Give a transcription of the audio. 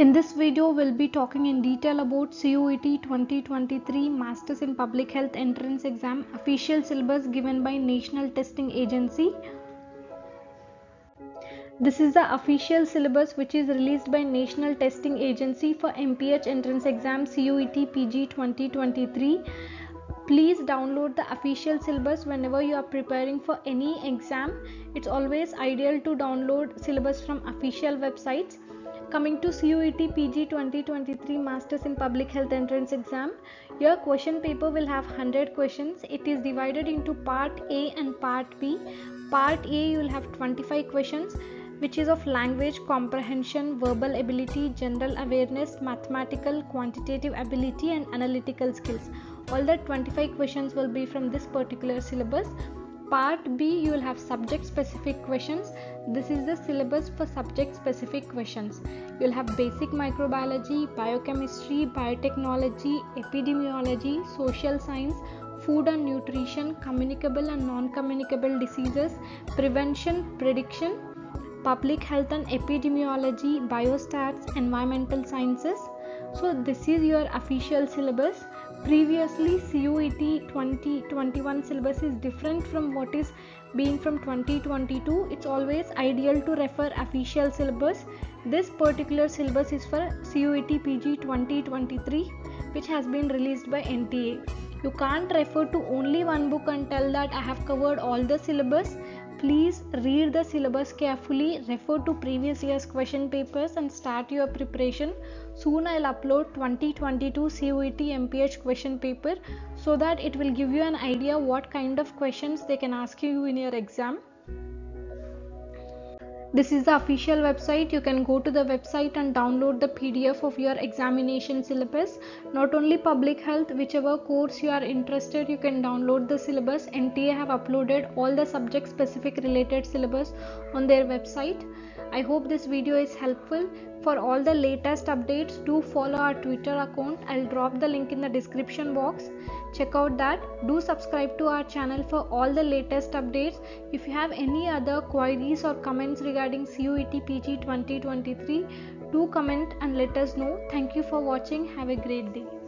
In this video, we'll be talking in detail about CUET 2023 Masters in Public Health Entrance Exam official syllabus given by National Testing Agency. This is the official syllabus which is released by National Testing Agency for MPH entrance exam CUET PG 2023. Please download the official syllabus whenever you are preparing for any exam. It's always ideal to download syllabus from official websites. Coming to CUET PG 2023 Masters in Public Health Entrance Exam, your question paper will have 100 questions. It is divided into part A and part B. Part A you will have 25 questions which is of language comprehension, verbal ability, general awareness, mathematical, quantitative ability, and analytical skills. All the 25 questions will be from this particular syllabus. Part B, you will have subject specific questions. This is the syllabus for subject specific questions. You will have basic microbiology, biochemistry, biotechnology, epidemiology, social science, food and nutrition, communicable and non communicable diseases, prevention, prediction, public health and epidemiology, biostats, environmental sciences. So, this is your official syllabus. Previously, CUET 2021 syllabus is different from what is being from 2022. It's always ideal to refer official syllabus. This particular syllabus is for CUET PG 2023, which has been released by NTA. You can't refer to only one book and tell that I have covered all the syllabus Please read the syllabus carefully, refer to previous year's question papers and start your preparation. Soon I'll upload 2022 CUET MPH question paper so that it will give you an idea what kind of questions they can ask you in your exam. This is the official website. You can go to the website and download the PDF of your examination syllabus. Not only public health, whichever course you are interested, you can download the syllabus. NTA have uploaded all the subject specific related syllabus on their website. I hope this video is helpful. For all the latest updates, do follow our Twitter account. I'll drop the link in the description box. Check out that. Do subscribe to our channel for all the latest updates. If you have any other queries or comments regarding CUET PG 2023, do comment and let us know. Thank you for watching. Have a great day.